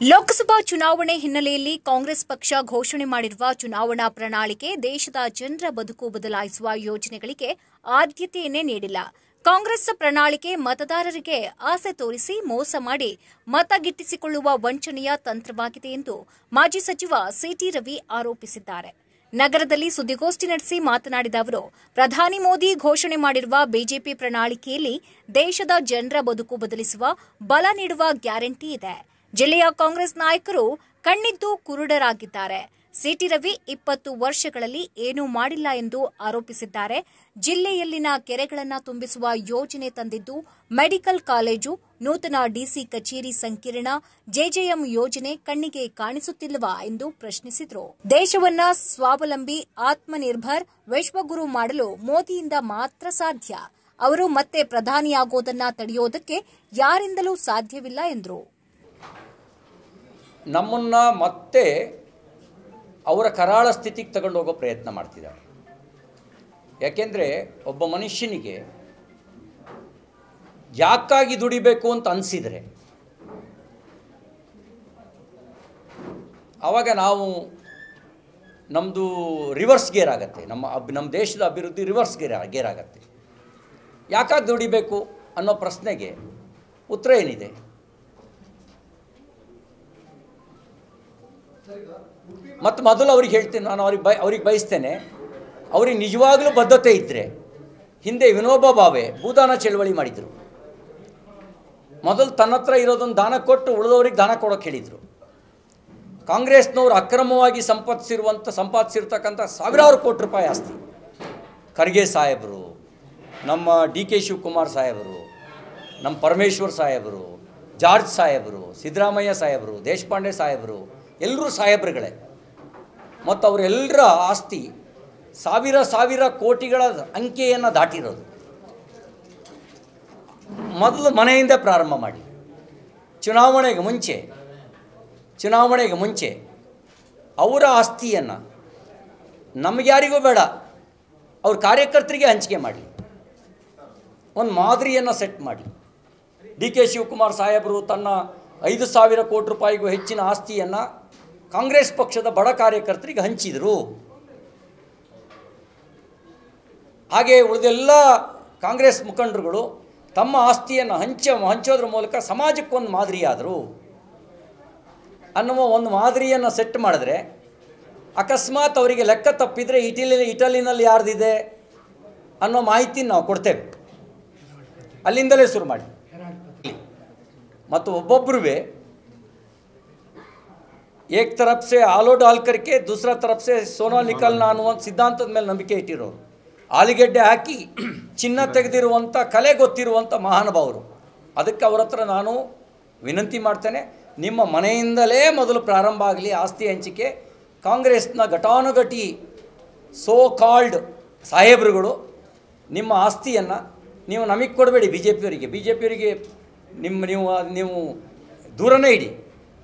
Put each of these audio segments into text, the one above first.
ಲೋಕಸಭಾ ಚುನಾವಣೆ ಹಿನ್ನೆಲೆಯಲ್ಲಿ ಕಾಂಗ್ರೆಸ್ ಪಕ್ಷ ಘೋಷಣೆ ಮಾಡಿರುವ ಚುನಾವಣಾ ಪ್ರಣಾಳಿಕೆ ದೇಶದ ಜನರ ಬದುಕು ಬದಲಾಯಿಸುವ ಯೋಜನೆಗಳಿಗೆ ಆದ್ಯತೆಯನ್ನೇ ನೀಡಿಲ್ಲ. ಕಾಂಗ್ರೆಸ್ ಪ್ರಣಾಳಿಕೆ ಮತದಾರರಿಗೆ ಆಸೆ ತೋರಿಸಿ ಮೋಸ ಮಾಡಿ ಮತ ಗಿಟ್ಟಿಸಿಕೊಳ್ಳುವ ವಂಚನೆಯ ತಂತ್ರವಾಗಿದೆ ಎಂದು ಮಾಜಿ ಸಚಿವ ಸಿಟಿ ರವಿ ಆರೋಪಿಸಿದ್ದಾರೆ. ನಗರದಲ್ಲಿ ಸುದ್ದಿಗೋಷ್ಠಿ ನಡೆಸಿ ಮಾತನಾಡಿದ ಅವರು, ಪ್ರಧಾನಿ ಮೋದಿ ಘೋಷಣೆ ಮಾಡಿರುವ ಬಿಜೆಪಿ ಪ್ರಣಾಳಿಕೆಯಲ್ಲಿ ದೇಶದ ಜನರ ಬದುಕು ಬದಲಿಸುವ ಬಲ ನೀಡುವ ಗ್ಯಾರಂಟಿ ಇದೆ. ಜಿಲ್ಲೆಯ ಕಾಂಗ್ರೆಸ್ ನಾಯಕರು ಕಣ್ಣಿದ್ದು ಕುರುಡರಾಗಿದ್ದಾರೆ. ಸಿಟಿ ರವಿ ಇಪ್ಪತ್ತು ವರ್ಷಗಳಲ್ಲಿ ಏನೂ ಮಾಡಿಲ್ಲ ಎಂದು ಆರೋಪಿಸಿದ್ದಾರೆ. ಜಿಲ್ಲೆಯಲ್ಲಿನ ಕೆರೆಗಳನ್ನು ತುಂಬಿಸುವ ಯೋಜನೆ ತಂದಿದ್ದು ಮೆಡಿಕಲ್ ಕಾಲೇಜು, ನೂತನ ಡಿಸಿ ಕಚೇರಿ ಸಂಕೀರ್ಣ ಜೆಜೆಎಂ ಯೋಜನೆ ಕಣ್ಣಿಗೆ ಕಾಣಿಸುತ್ತಿಲ್ಲವಾ ಎಂದು ಪ್ರಶ್ನಿಸಿದರು. ದೇಶವನ್ನ ಸ್ವಾವಲಂಬಿ, ಆತ್ಮನಿರ್ಭರ್, ವಿಶ್ವಗುರು ಮಾಡಲು ಮೋದಿಯಿಂದ ಮಾತ್ರ ಸಾಧ್ಯ. ಅವರು ಮತ್ತೆ ಪ್ರಧಾನಿಯಾಗೋದನ್ನ ತಡೆಯೋದಕ್ಕೆ ಯಾರಿಂದಲೂ ಸಾಧ್ಯವಿಲ್ಲ ಎಂದರು. ನಮ್ಮನ್ನು ಮತ್ತೆ ಅವರ ಕರಾಳ ಸ್ಥಿತಿಗೆ ತಗೊಂಡು ಹೋಗೋ ಪ್ರಯತ್ನ ಮಾಡ್ತಿದ್ದಾರೆ. ಯಾಕೆಂದರೆ ಒಬ್ಬ ಮನುಷ್ಯನಿಗೆ ಯಾಕಾಗಿ ದುಡಿಬೇಕು ಅಂತ ಅನಿಸಿದರೆ ಆವಾಗ ನಾವು ನಮ್ಮದು ರಿವರ್ಸ್ ಗೇರ್ ಆಗುತ್ತೆ. ನಮ್ಮ ಅಬ್, ನಮ್ಮ ದೇಶದ ಅಭಿವೃದ್ಧಿ ರಿವರ್ಸ್ ಗೇರ್ ಗೇರ್ ಆಗುತ್ತೆ. ಯಾಕಾಗಿ ದುಡಿಬೇಕು ಅನ್ನೋ ಪ್ರಶ್ನೆಗೆ ಉತ್ತರ ಏನಿದೆ? ಮತ್ತು ಮೊದಲು ಅವ್ರಿಗೆ ಹೇಳ್ತೀನಿ, ನಾನು ಅವ್ರಿಗೆ ಬಯ, ಅವ್ರಿಗೆ ಬಯಸ್ತೇನೆ. ಅವ್ರಿಗೆ ನಿಜವಾಗಲೂ ಬದ್ಧತೆ ಇದ್ದರೆ ಹಿಂದೆ ವಿನೋಬಾ ಭಾವೆ ಭೂದಾನ ಚಳವಳಿ ಮಾಡಿದರು. ಮೊದಲು ತನ್ನ ಹತ್ರ ಇರೋದೊಂದು ದಾನ ಕೊಟ್ಟು ಉಳಿದವ್ರಿಗೆ ದಾನ ಕೊಡೋಕೆ ಹೇಳಿದರು. ಕಾಂಗ್ರೆಸ್ನವರು ಅಕ್ರಮವಾಗಿ ಸಂಪಾದಿಸಿರುವಂಥ ಸಂಪಾದಿಸಿರ್ತಕ್ಕಂಥ ಸಾವಿರಾರು ಕೋಟಿ ರೂಪಾಯಿ ಆಸ್ತಿ. ಖರ್ಗೆ ಸಾಹೇಬರು, ನಮ್ಮ ಡಿ ಕೆ ಶಿವಕುಮಾರ್ ಸಾಹೇಬರು, ನಮ್ಮ ಪರಮೇಶ್ವರ್ ಸಾಹೇಬರು, ಜಾರ್ಜ್ ಸಾಹೇಬರು, ಸಿದ್ದರಾಮಯ್ಯ ಸಾಹೇಬರು, ದೇಶಪಾಂಡೆ ಸಾಹೇಬರು ಎಲ್ಲರೂ ಸಾಹೇಬ್ರುಗಳೇ. ಮತ್ತು ಅವರೆಲ್ಲರ ಆಸ್ತಿ ಸಾವಿರ ಸಾವಿರ ಕೋಟಿಗಳ ಅಂಕೆಯನ್ನು ದಾಟಿರೋದು. ಮೊದಲು ಮನೆಯಿಂದ ಪ್ರಾರಂಭ ಮಾಡಿ. ಚುನಾವಣೆಗೆ ಮುಂಚೆ ಚುನಾವಣೆಗೆ ಮುಂಚೆ ಅವರ ಆಸ್ತಿಯನ್ನು ನಮಗ್ಯಾರಿಗೂ ಬೇಡ, ಅವ್ರ ಕಾರ್ಯಕರ್ತರಿಗೆ ಹಂಚಿಕೆ ಮಾಡಿ ಒಂದು ಮಾದರಿಯನ್ನು ಸೆಟ್ ಮಾಡಿ ಡಿ ಕೆ ಶಿವಕುಮಾರ್ ಸಾಹೇಬರು ತನ್ನ ಐದು ಸಾವಿರ ಕೋಟಿ ರೂಪಾಯಿಗೂ ಹೆಚ್ಚಿನ ಆಸ್ತಿಯನ್ನು ಕಾಂಗ್ರೆಸ್ ಪಕ್ಷದ ಬಡ ಕಾರ್ಯಕರ್ತರಿಗೆ ಹಂಚಿದರು. ಹಾಗೆ ಉಳಿದೆಲ್ಲ ಕಾಂಗ್ರೆಸ್ ಮುಖಂಡರುಗಳು ತಮ್ಮ ಆಸ್ತಿಯನ್ನು ಹಂಚ, ಹಂಚೋದ್ರ ಮೂಲಕ ಸಮಾಜಕ್ಕೊಂದು ಮಾದರಿಯಾದರು. ಅನ್ನುವ ಒಂದು ಮಾದರಿಯನ್ನು ಸೆಟ್ ಮಾಡಿದ್ರೆ ಅಕಸ್ಮಾತ್ ಅವರಿಗೆ ಲೆಕ್ಕ ತಪ್ಪಿದರೆ ಇಟಲಿ, ಇಟಲಿನಲ್ಲಿ ಯಾರ್ದಿದೆ ಅನ್ನೋ ಮಾಹಿತಿ ನಾವು ಕೊಡ್ತೇವೆ. ಅಲ್ಲಿಂದಲೇ ಶುರು ಮಾಡಿ. ಮತ್ತು ಒಬ್ಬೊಬ್ಬರೂ ಏಕ್ ತರಫ್ ಸೆ ಆಲೋ ಡಾಲ್ ಕರ್ಕೆ ದೂಸರಾ ತರಫ್ ಸೆ ಸೋನಾ ನಿಕಲ್ನ ಅನ್ನುವಂಥ ಸಿದ್ಧಾಂತದ ಮೇಲೆ ನಂಬಿಕೆ ಇಟ್ಟಿರೋರು ಆಲಿಗೆಡ್ಡೆ ಹಾಕಿ ಚಿನ್ನ ತೆಗೆದಿರುವಂಥ ಕಲೆ ಗೊತ್ತಿರುವಂಥ ಮಹಾನುಭಾವರು ಅದಕ್ಕೆ ಅವ್ರ ಹತ್ರ ನಾನು ವಿನಂತಿ ಮಾಡ್ತೇನೆ ನಿಮ್ಮ ಮನೆಯಿಂದಲೇ ಮೊದಲು ಪ್ರಾರಂಭ ಆಗಲಿ ಆಸ್ತಿ ಹಂಚಿಕೆ, ಕಾಂಗ್ರೆಸ್ನ ಘಟಾನುಘಟಿ ಸೋ ಕಾಲ್ಡ್ ಸಾಹೇಬ್ರುಗಳು ನಿಮ್ಮ ಆಸ್ತಿಯನ್ನು ನೀವು ನಮಗೆ ಕೊಡಬೇಡಿ ಬಿ ಜೆ ಪಿಯವರಿಗೆ ಬಿ ಜೆ ಪಿಯವರಿಗೆ ನಿಮ್ಮ ನೀವು ನೀವು ದೂರನೇ ಇಡಿ.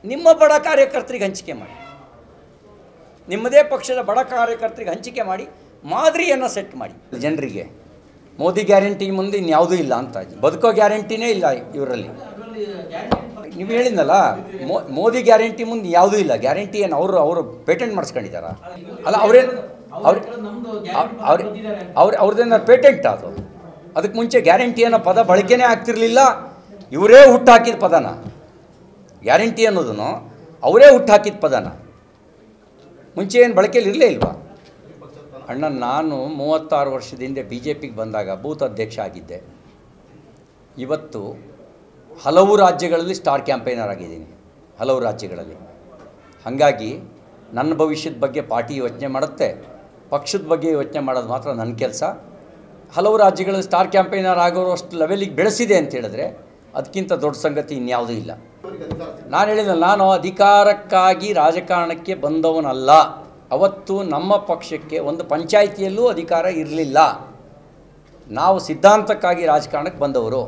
ನಿಮ್ಮ ಬಡ ಕಾರ್ಯಕರ್ತರಿಗೆ ಹಂಚಿಕೆ ಮಾಡಿ. ನಿಮ್ಮದೇ ಪಕ್ಷದ ಬಡ ಕಾರ್ಯಕರ್ತರಿಗೆ ಹಂಚಿಕೆ ಮಾಡಿ, ಮಾದರಿಯನ್ನು ಸೆಟ್ ಮಾಡಿ. ಜನರಿಗೆ, ಮೋದಿ ಗ್ಯಾರಂಟಿ ಮುಂದೆ ಇನ್ಯಾವುದೂ ಇಲ್ಲ ಅಂತ ಬದುಕೋ ಗ್ಯಾರಂಟಿನೇ ಇಲ್ಲ ಇವರಲ್ಲಿ. ನೀವು ಹೇಳಿದ್ನಲ್ಲ ಮೋದಿ ಗ್ಯಾರಂಟಿ ಮುಂದೆ ಯಾವುದೂ ಇಲ್ಲ. ಗ್ಯಾರಂಟಿ ಏನು? ಅವರು ಅವರು ಪೇಟೆಂಟ್ ಮಾಡಿಸ್ಕೊಂಡಿದ್ದಾರ? ಅಲ್ಲ ಅವ್ರೇನು ಅವ್ರ ಅವ್ರ ಅವ್ರ ಅವ್ರದ್ದೇನ ಪೇಟೆಂಟ್ ಅದು. ಅದಕ್ಕೆ ಮುಂಚೆ ಗ್ಯಾರಂಟಿ ಅನ್ನೋ ಪದ ಬಳಕೆನೇ ಆಗ್ತಿರಲಿಲ್ಲ. ಇವರೇ ಹುಟ್ಟಾಕಿದ ಪದನ. ಗ್ಯಾರಂಟಿ ಅನ್ನೋದನ್ನು ಅವರೇ ಹುಟ್ಟಾಕಿದ ಪದನ. ಮುಂಚೆ ಏನು ಬಳಕೆಯಲ್ಲಿ ಇರಲೇ ಇಲ್ವಾ? ಅಣ್ಣ, ನಾನು ಮೂವತ್ತಾರು ವರ್ಷದಿಂದ ಬಿ ಜೆ ಪಿಗೆ ಬಂದಾಗ ಬೂತ್ ಅಧ್ಯಕ್ಷ ಆಗಿದ್ದೆ. ಇವತ್ತು ಹಲವು ರಾಜ್ಯಗಳಲ್ಲಿ ಸ್ಟಾರ್ ಕ್ಯಾಂಪೈನರ್ ಆಗಿದ್ದೀನಿ. ಹಲವು ರಾಜ್ಯಗಳಲ್ಲಿ. ಹಾಗಾಗಿ ನನ್ನ ಭವಿಷ್ಯದ ಬಗ್ಗೆ ಪಾರ್ಟಿ ಯೋಚನೆ ಮಾಡುತ್ತೆ. ಪಕ್ಷದ ಬಗ್ಗೆ ಯೋಚನೆ ಮಾಡೋದು ಮಾತ್ರ ನನ್ನ ಕೆಲಸ. ಹಲವು ರಾಜ್ಯಗಳಲ್ಲಿ ಸ್ಟಾರ್ ಕ್ಯಾಂಪೈನರ್ ಆಗೋರು ಅಷ್ಟು ಲೆವೆಲಿಗೆ ಬೆಳೆಸಿದೆ ಅಂತ ಹೇಳಿದ್ರೆ ಅದಕ್ಕಿಂತ ದೊಡ್ಡ ಸಂಗತಿ ಇನ್ಯಾವುದೂ ಇಲ್ಲ. ನಾನು ಹೇಳಿದ್ನಲ್ಲ ನಾನು ಅಧಿಕಾರಕ್ಕಾಗಿ ರಾಜಕಾರಣಕ್ಕೆ ಬಂದವನಲ್ಲ. ಅವತ್ತು ನಮ್ಮ ಪಕ್ಷಕ್ಕೆ ಒಂದು ಪಂಚಾಯಿತಿಯಲ್ಲೂ ಅಧಿಕಾರ ಇರಲಿಲ್ಲ. ನಾವು ಸಿದ್ಧಾಂತಕ್ಕಾಗಿ ರಾಜಕಾರಣಕ್ಕೆ ಬಂದವರು.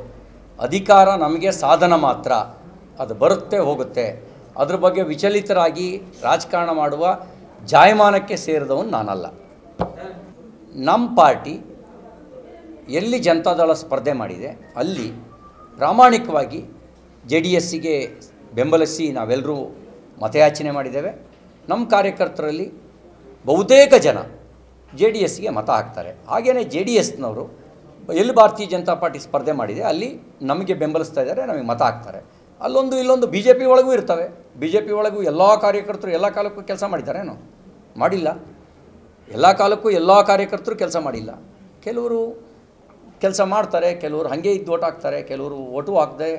ಅಧಿಕಾರ ನಮಗೆ ಸಾಧನ ಮಾತ್ರ. ಅದು ಬರುತ್ತೆ, ಹೋಗುತ್ತೆ. ಅದ್ರ ಬಗ್ಗೆ ವಿಚಲಿತರಾಗಿ ರಾಜಕಾರಣ ಮಾಡುವ ಜಾಯಮಾನಕ್ಕೆ ಸೇರಿದವನು ನಾನಲ್ಲ. ನಮ್ಮ ಪಾರ್ಟಿ ಎಲ್ಲಿ ಜನತಾದಳ ಸ್ಪರ್ಧೆ ಮಾಡಿದೆ, ಅಲ್ಲಿ ಪ್ರಾಮಾಣಿಕವಾಗಿ ಜೆ ಡಿ ಎಸ್ಸಿಗೆ ಬೆಂಬಲಿಸಿ ನಾವೆಲ್ಲರೂ ಮತಯಾಚನೆ ಮಾಡಿದ್ದೇವೆ. ನಮ್ಮ ಕಾರ್ಯಕರ್ತರಲ್ಲಿ ಬಹುತೇಕ ಜನ ಜೆ ಡಿ ಎಸ್ಗೆ ಮತ ಹಾಕ್ತಾರೆ. ಹಾಗೆಯೇ ಜೆ ಡಿ ಎಸ್ನವರು ಎಲ್ಲಿ ಭಾರತೀಯ ಜನತಾ ಪಾರ್ಟಿ ಸ್ಪರ್ಧೆ ಮಾಡಿದೆ, ಅಲ್ಲಿ ನಮಗೆ ಬೆಂಬಲಿಸ್ತಾ ಇದ್ದಾರೆ, ನಮಗೆ ಮತ ಹಾಕ್ತಾರೆ. ಅಲ್ಲೊಂದು ಇಲ್ಲೊಂದು ಬಿ ಜೆ ಪಿ ಒಳಗೂ ಇರ್ತವೆ. ಬಿ ಜೆ ಪಿ ಒಳಗೂ ಎಲ್ಲ ಕಾರ್ಯಕರ್ತರು ಎಲ್ಲ ಕಾಲಕ್ಕೂ ಕೆಲಸ ಮಾಡಿದ್ದಾರೇನು ಮಾಡಿಲ್ಲ. ಎಲ್ಲ ಕಾಲಕ್ಕೂ ಎಲ್ಲ ಕಾರ್ಯಕರ್ತರು ಕೆಲಸ ಮಾಡಿಲ್ಲ. ಕೆಲವರು ಕೆಲಸ ಮಾಡ್ತಾರೆ, ಕೆಲವರು ಹಾಗೆ ಇದ್ದು ಓಟ್ ಹಾಕ್ತಾರೆ, ಕೆಲವರು ಓಟು ಹಾಕದೆ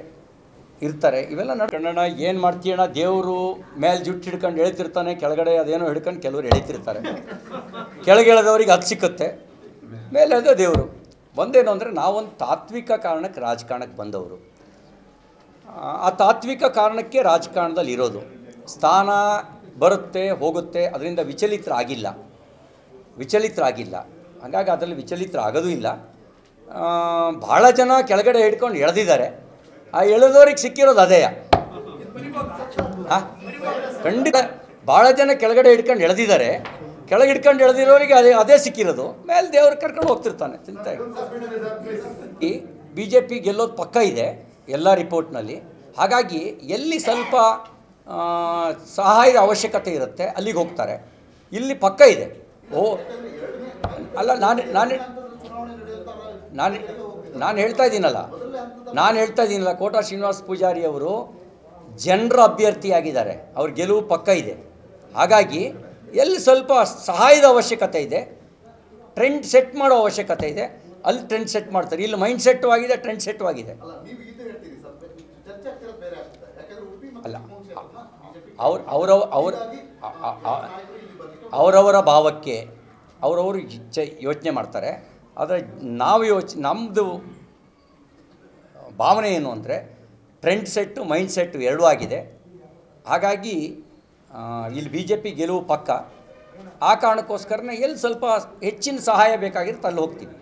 ಇರ್ತಾರೆ. ಇವೆಲ್ಲ ನಡ್ಕೊಂಡಣ ಏನು ಮಾಡ್ತೀಯಣ ದೇವರು ಮೇಲೆ ಜುಟ್ಟು ಹಿಡ್ಕೊಂಡು ಎಳಿತಿರ್ತಾನೆ ಕೆಳಗಡೆ ಅದೇನೋ ಹಿಡ್ಕೊಂಡು ಕೆಲವರು ಎಳಿತಿರ್ತಾರೆ ಕೆಳಗೆ ಎಳೆದವ್ರಿಗೆ ಅದು ಸಿಕ್ಕುತ್ತೆ ಮೇಲೆ ಎಳೆದ ದೇವರು. ಒಂದೇನು ಅಂದರೆ ನಾವೊಂದು ತಾತ್ವಿಕ ಕಾರಣಕ್ಕೆ ರಾಜಕಾರಣಕ್ಕೆ ಬಂದವರು. ಆ ತಾತ್ವಿಕ ಕಾರಣಕ್ಕೆ ರಾಜಕಾರಣದಲ್ಲಿ ಇರೋದು. ಸ್ಥಾನ ಬರುತ್ತೆ, ಹೋಗುತ್ತೆ, ಅದರಿಂದ ವಿಚಲಿತರಾಗಿಲ್ಲ. ವಿಚಲಿತರಾಗಿಲ್ಲ. ಹಾಗಾಗಿ ಅದರಲ್ಲಿ ವಿಚಲಿತರಾಗೋದೂ ಇಲ್ಲ. ಭಾಳ ಜನ ಕೆಳಗಡೆ ಹಿಡ್ಕೊಂಡು ಎಳೆದಿದ್ದಾರೆ. ಆ ಎಳೆದವ್ರಿಗೆ ಸಿಕ್ಕಿರೋದು ಅದೇ. ಹಾಂ ಖಂಡಿತ ಭಾಳ ಜನ ಕೆಳಗಡೆ ಹಿಡ್ಕೊಂಡು ಎಳೆದಿದ್ದಾರೆ. ಕೆಳಗೆ ಹಿಡ್ಕೊಂಡು ಎಳೆದಿರೋರಿಗೆ ಅದೇ ಅದೇ ಸಿಕ್ಕಿರೋದು. ಮೇಲೆ ದೇವ್ರಿಗೆ ಕರ್ಕೊಂಡು ಹೋಗ್ತಿರ್ತಾನೆ, ಚಿಂತೆ ಈ ಬಿ ಜೆ ಪಿ ಗೆಲ್ಲೋದು ಪಕ್ಕ ಇದೆ, ಎಲ್ಲ ರಿಪೋರ್ಟ್ನಲ್ಲಿ. ಹಾಗಾಗಿ ಎಲ್ಲಿ ಸ್ವಲ್ಪ ಸಹಾಯದ ಅವಶ್ಯಕತೆ ಇರುತ್ತೆ, ಅಲ್ಲಿಗೆ ಹೋಗ್ತಾರೆ. ಇಲ್ಲಿ ಪಕ್ಕ ಇದೆ. ಓ, ಅಲ್ಲ ನಾನು ನಾನು ನಾನು ನಾನು ಹೇಳ್ತಾ ಇದ್ದೀನಲ್ಲ. ನಾನು ಹೇಳ್ತಾ ಇದ್ದೀನಲ್ಲ ಕೋಟಾ ಶ್ರೀನಿವಾಸ ಪೂಜಾರಿ ಅವರು ಜನರ ಅಭ್ಯರ್ಥಿಯಾಗಿದ್ದಾರೆ. ಅವ್ರ ಗೆಲುವು ಪಕ್ಕ ಇದೆ. ಹಾಗಾಗಿ ಎಲ್ಲಿ ಸ್ವಲ್ಪ ಸಹಾಯದ ಅವಶ್ಯಕತೆ ಇದೆ ಟ್ರೆಂಡ್ ಸೆಟ್ ಮಾಡೋ ಅವಶ್ಯಕತೆ ಇದೆ ಅಲ್ಲಿ ಟ್ರೆಂಡ್ ಸೆಟ್ ಮಾಡ್ತಾರೆ. ಇಲ್ಲಿ ಮೈಂಡ್ ಸೆಟ್ಟು ಆಗಿದೆ ಟ್ರೆಂಡ್ ಸೆಟ್ಟು ಆಗಿದೆ. ಅಲ್ಲ ಅವ್ರ ಅವರ ಅವ್ರ ಅವರವರ ಭಾವಕ್ಕೆ ಅವರವರು ಯೋಚನೆ ಮಾಡ್ತಾರೆ. ಆದರೆ ನಾವು ಯೋಚ ನಮ್ಮದು ಭಾವನೆ ಏನು ಅಂದರೆ ಟ್ರೆಂಡ್ ಸೆಟ್ಟು ಮೈಂಡ್ ಸೆಟ್ಟು ಎರಡೂ ಆಗಿದೆ. ಹಾಗಾಗಿ ಇಲ್ಲಿ ಬಿ ಜೆ ಪಿ ಗೆಲುವು ಪಕ್ಕ. ಆ ಕಾರಣಕ್ಕೋಸ್ಕರನೇ ಎಲ್ಲಿ ಸ್ವಲ್ಪ ಹೆಚ್ಚಿನ ಸಹಾಯ ಬೇಕಾಗಿರುತ್ತೆ ಅಲ್ಲಿ ಹೋಗ್ತೀವಿ